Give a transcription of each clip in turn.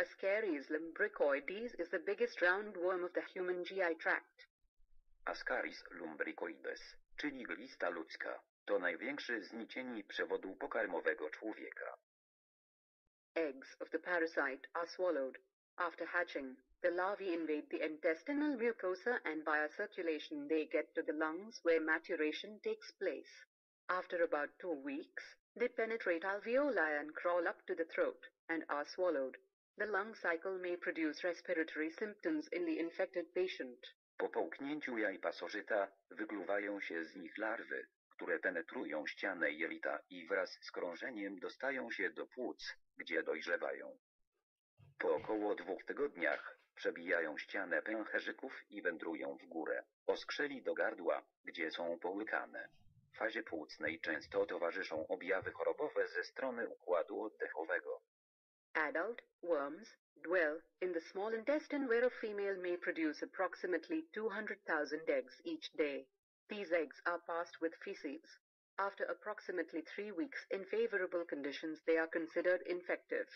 Ascaris lumbricoides is the biggest roundworm of the human GI tract. Ascaris lumbricoides, czyli glista ludzka, to największy z nicieni przewodu pokarmowego człowieka. Eggs of the parasite are swallowed. After hatching, the larvae invade the intestinal mucosa and via circulation they get to the lungs where maturation takes place. After about two weeks, they penetrate alveoli and crawl up to the throat and are swallowed. The lung cycle may produce respiratory symptoms in the infected patient. Po połknięciu jaj pasożyta wykluwają się z nich larwy, które penetrują ścianę jelita i wraz z krążeniem dostają się do płuc, gdzie dojrzewają. Po około dwóch tygodniach przebijają ścianę pęcherzyków i wędrują w górę, oskrzeli do gardła, gdzie są połykane. Fazie płucnej często towarzyszą objawy chorobowe ze strony układu oddechowego. Adult worms dwell in the small intestine where a female may produce approximately 200,000 eggs each day. These eggs are passed with feces. After approximately three weeks in favorable conditions, they are considered infective.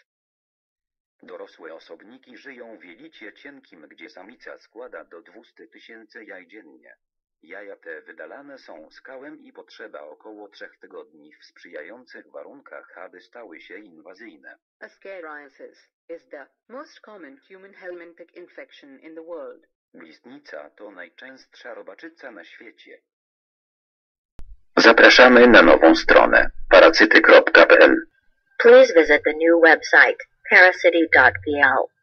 Dorosłe osobniki żyją w jelicie cienkim, gdzie samica składa do 200 tysięcy jaj dziennie. Jaja te wydalane są skałem i potrzeba około trzech tygodni w sprzyjających warunkach, aby stały się inwazyjne. Ascariasis is the most common human helminthic infection in the world. Glistnica to najczęstsza robaczyca na świecie. Zapraszamy na nową stronę paracyty.pl Please visit the new website, paracity.pl.